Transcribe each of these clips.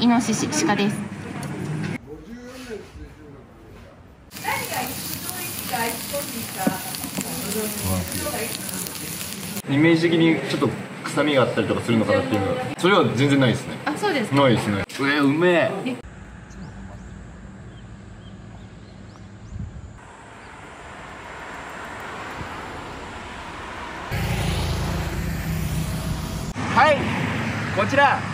イノシシ鹿です。イメージ的にちょっと臭みがあったりとかするのかなっていうのそれは全然ないですね。あそうですないですね。えー、うめえ。はいこちら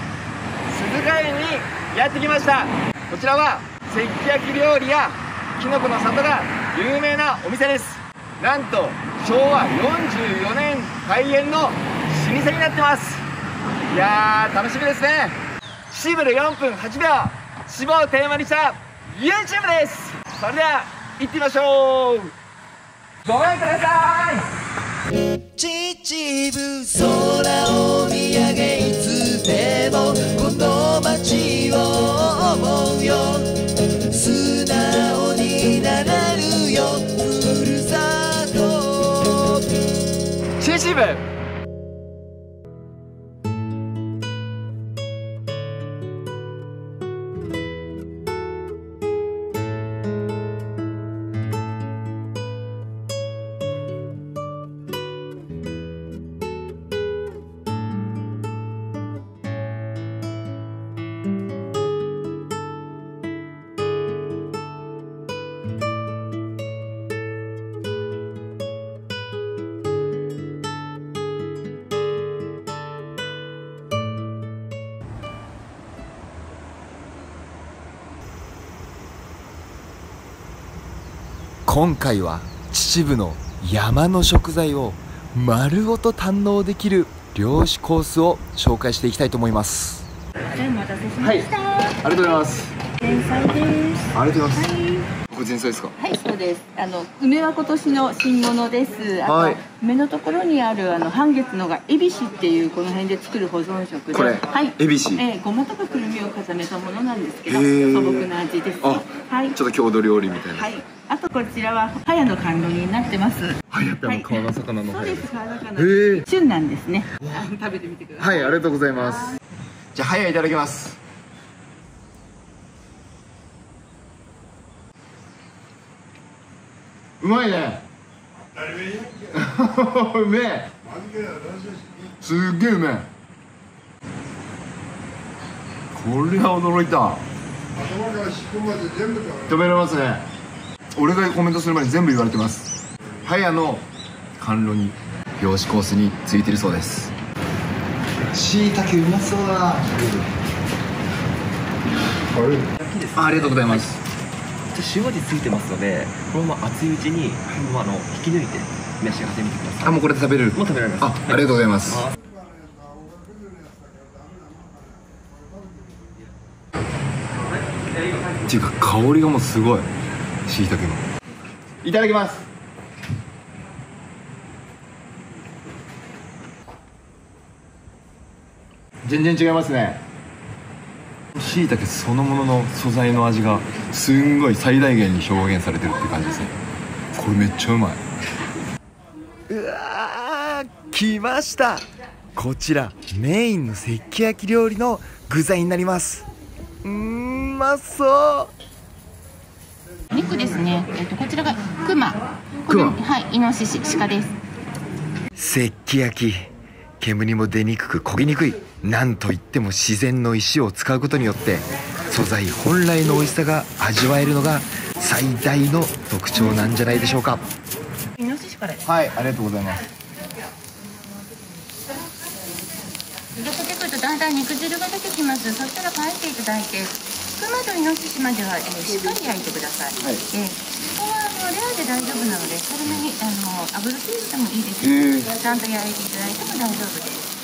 やってきました。こちらは石器焼き料理やきのこの里が有名なお店です。なんと昭和44年開園の老舗になってます。いやー楽しみですね。シブル4分8秒脂肪をテーマにした YouTube です。それでは行ってみましょう。ご覧ください。秩父空を見上げいつでも街を思うよ素直になれるよふるさと秩父今回は秩父の山の食材を丸ごと堪能できる漁師コースを紹介していきたいと思います。はいありがとうございます。前菜です。ありがとうございます、はいこれ前菜ですかはい、そうです。あの梅は今年の新物です。あと、はい梅のところにあるあの半月のがエビシっていうこの辺で作る保存食で、これはい、エビシえー、ごまとかくるみを重ねたものなんですけど、素朴な味です。あはい、ちょっと郷土料理みたいなはい。あとこちらはハヤの甘露煮になってます。はやってあの川の魚のそうです。川魚。へー旬なんですね。あ食べてみてください。はいありがとうございますじゃあはいいただきますうまいね。うめえ。すっげえうめえ。これは驚いた。食べれますね。俺がコメントする前に全部言われてます。ハヤの甘露煮漁師コースについてるそうです。しいたけうまそうだあありがとうございます塩味ついてますのでこのまま熱いうちにもうあの引き抜いて召し上がってみてください。あもうこれで食べれる？もう食べられます。あありがとうございます。っていうか香りがもうすごいしいたけの。いただきます。全然違いますねしいたけそのものの素材の味がすんごい最大限に表現されてるって感じですね。これめっちゃうまい。うわー来ました。こちらメインの石器焼き料理の具材になります。うーんうまそう。肉ですね。えっとこちらがクマ。こクマはい、イノシシ鹿です。石器焼き煙も出にくく焦げにくいなんといっても自然の石を使うことによって素材本来の美味しさが味わえるのが最大の特徴なんじゃないでしょうかイノシシからです。はいありがとうございます入れてくるとだんだん肉汁が出てきます。そしたら返していただいて、クマとイノシシまでは、えーしっかり焼いてください。はいのレアで大丈夫なので、軽めにあの油切ってもいいですへし、ちゃんと焼いていただいても大丈夫です。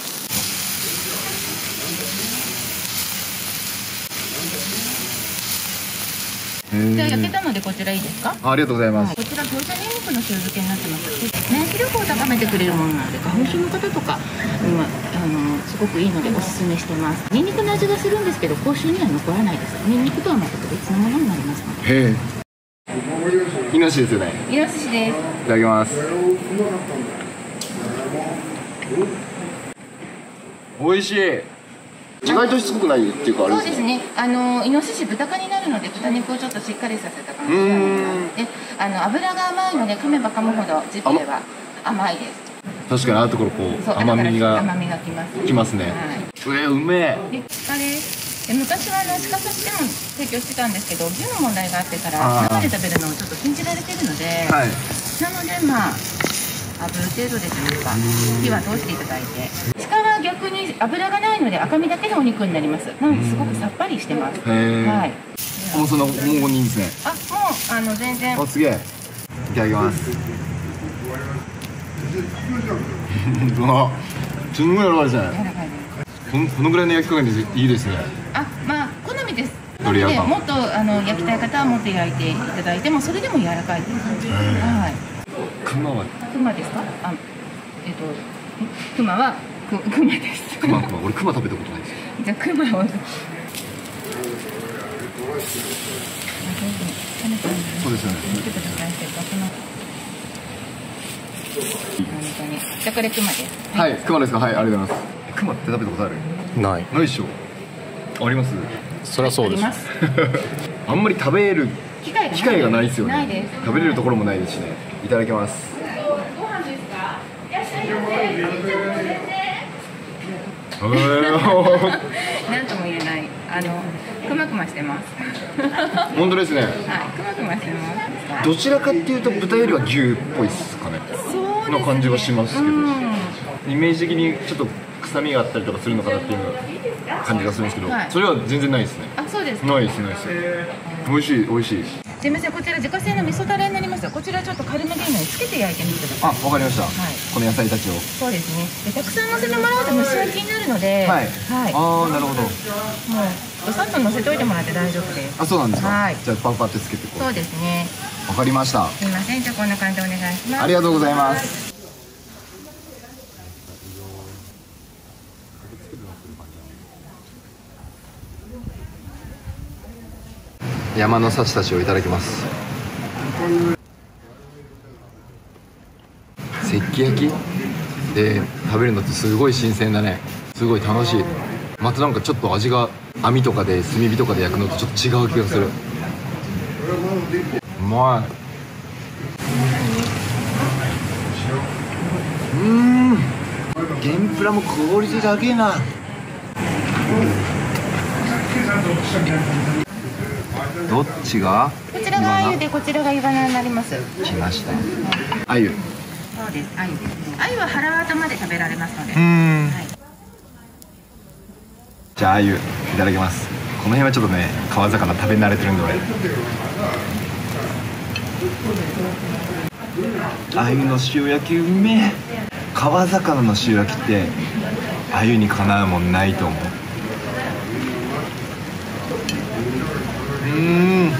じゃあ焼けたのでこちらいいですか？ありがとうございますこちら餃子ニンニクの塩漬けになってます。免疫力を高めてくれるものなので花粉症の方とかにはあのすごくいいのでおすすめしてます。ニンニクの味がするんですけど口臭には残らないです。ニンニクとはまた別のものになりますので。へえイノシシですよねイノシシです。いただきます美味しい意外としつこくないっていうかあれですねそうですね。あのイノシシ豚科になるので豚肉をちょっとしっかりさせた感じになります。で、あの油が甘いので噛めば噛むほどジビエは甘いです。確かにあるところこう甘みが甘みがきます。きますねはい。うえうめえで、昔はあの鹿としても提供してたんですけど牛の問題があってから生で食べるのをちょっと禁じられてるので、はい。なのでまあ炙る程度でというか火は通していただいて。鹿は逆に脂がないので赤身だけのお肉になります。なのですごくさっぱりしてます。はい。もうそのもう5人ですねあもうあの全然。あすげえ。いただきます。すんごい柔らかいですねこのぐらいの焼き加減でいいですねあまあ好みです。なのどれ焼くかでもっとあの焼きたい方はもっと焼いていただいてもそれでも柔らかいです。はい。熊は？熊ですか？あえっと熊はく熊です。熊熊。俺熊食べたことないですじゃあ熊をそうですよねちょっと出して僕の本当に。じゃあこれ熊です。はい。熊ですか？はい。ありがとうございます。熊って食べたことある？ない。ないっしょあります？そりゃそうです。あんまり食べる機会が機会がないですよね。食べれるところもないですしね。いただきます。えーなんとも言えない。あのくまくましてます。はい本当ですね。くまくましてます。どちらかっていうと豚よりは牛っぽいですかね。そうですね。な感じはしますけど。うん。イメージ的にちょっと臭みがあったりとかするのかなっていう感じがするんですけど、はい。それは全然ないですね。あそうですないですないです。美味しい美味しい。すみませんこちら自家製の味噌タレになりますこちらちょっと軽めでいいのでつけて焼いてみてください。あわかりました、い。この野菜たちを。そうですね。でたくさん乗せてもらうと蒸し焼きになるのではい、はい、ああなるほど。もうさっと乗せといてもらって大丈夫です。あそうなんですか、はい。じゃあパンパンってつけてこう。そうですね。わかりました。すみません。じゃあこんな感じでお願いします。ありがとうございます山の幸たちをいただきます。石器焼き？で食べるのってすごい新鮮だね。すごい楽しい。またなんかちょっと味が網とかで炭火とかで焼くのとちょっと違う気がする。うまい。うーん。天ぷらもクオリティ高えな。どっちが？こちらが鮎でこちらがイワナになります。来ました。あゆうそうです鮎です鮎は腹ワタまで食べられますので、ん。はい、じゃああゆいただきます。この辺はちょっとね川魚食べ慣れてるんで俺。あゆの塩焼きうめえ。川魚の塩焼きってあゆにかなうもんないと思ううん。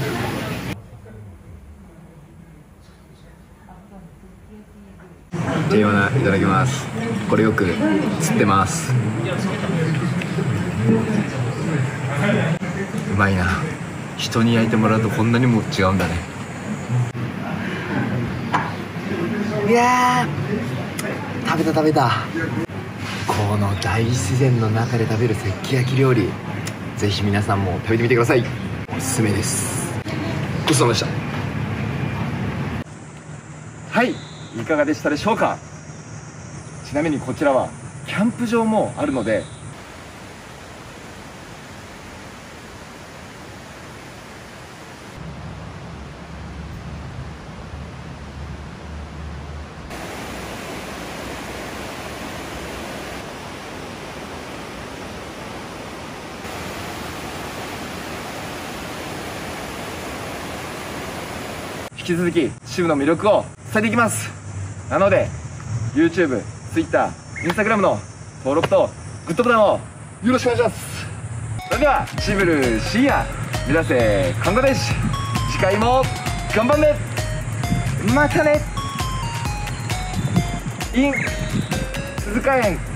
じゃあイワナいただきます。これよく釣ってます。うまいな。人に焼いてもらうとこんなにも違うんだね。いやー。食べた食べた。この大自然の中で食べる石器焼き料理ぜひ皆さんも食べてみてください。すすめです。ごちそうさまでした。はいいかがでしたでしょうか？ちなみにこちらはキャンプ場もあるので引き続き支部の魅力を伝えていきます。なので YouTube、Twitter、Instagram の登録とグッドボタンをよろしくお願いします。それではシブル深夜目指せ看護弟子次回も頑張んね。またね。in 鈴鹿園。